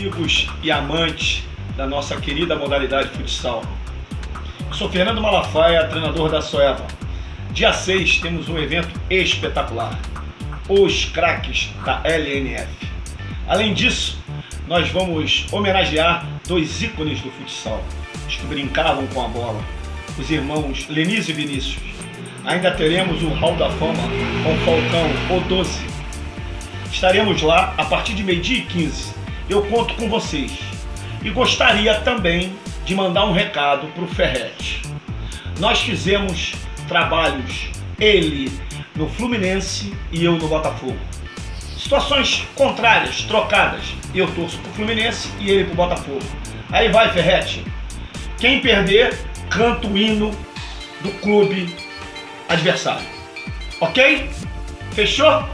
fanáticos e amantes da nossa querida modalidade futsal. Eu sou Fernando Malafaia, treinador da Soeva. Dia 6 temos um evento espetacular, os craques da LNF. Além disso, nós vamos homenagear dois ícones do futsal, os que brincavam com a bola, os irmãos Lenise e Vinícius. Ainda teremos o Hall da Fama com Falcão, o 12. Estaremos lá a partir de meio-dia e 15. Eu conto com vocês. E gostaria também de mandar um recado para o Ferrete. Nós fizemos trabalhos, ele no Fluminense e eu no Botafogo. Situações contrárias, trocadas. Eu torço pro Fluminense e ele pro Botafogo. Aí vai, Ferrete. Quem perder, canta o hino do clube adversário. Ok? Fechou?